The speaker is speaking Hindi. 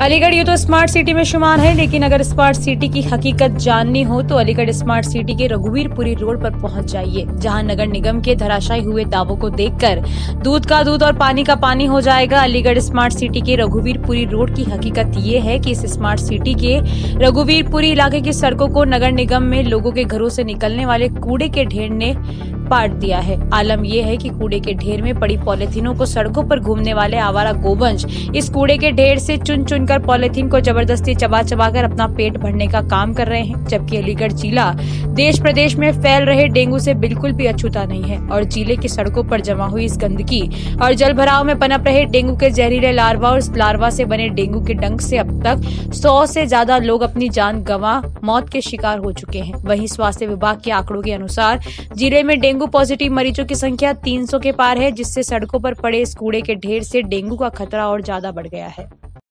अलीगढ़ ये तो स्मार्ट सिटी में शुमार है, लेकिन अगर स्मार्ट सिटी की हकीकत जाननी हो तो अलीगढ़ स्मार्ट सिटी के रघुवीरपुरी रोड पर पहुँच जाइए, जहाँ नगर निगम के धराशायी हुए दावों को देखकर दूध का दूध और पानी का पानी हो जाएगा। अलीगढ़ स्मार्ट सिटी के रघुवीरपुरी रोड की हकीकत ये है कि इस स्मार्ट सिटी के रघुवीरपुरी इलाके की सड़कों को नगर निगम में लोगों के घरों से निकलने वाले कूड़े के ढेर ने पाट दिया है। आलम यह है कि कूड़े के ढेर में पड़ी पॉलिथीनों को सड़कों पर घूमने वाले आवारा गोवंश इस कूड़े के ढेर से चुन चुन कर पॉलिथीन को ज़बरदस्ती चबा चबा कर अपना पेट भरने का काम कर रहे हैं, जबकि अलीगढ़ जिला देश प्रदेश में फैल रहे डेंगू से बिल्कुल भी अछूता नहीं है और ज़िले की सड़कों पर जमा हुई इस गंदगी और जल भराव में पनप रहे डेंगू के जहरीले लार्वा और लार्वा से बने डेंगू के डंक से अब तक सौ से ज़्यादा लोग अपनी जान गंवा मौत के शिकार हो चुके हैं। वहीं स्वास्थ्य विभाग के आंकड़ों के अनुसार ज़िले में डेंगू पॉजिटिव मरीजों की संख्या 300 के पार है, जिससे सड़कों पर पड़े इस कूड़े के ढेर से डेंगू का खतरा और ज़्यादा बढ़ गया है।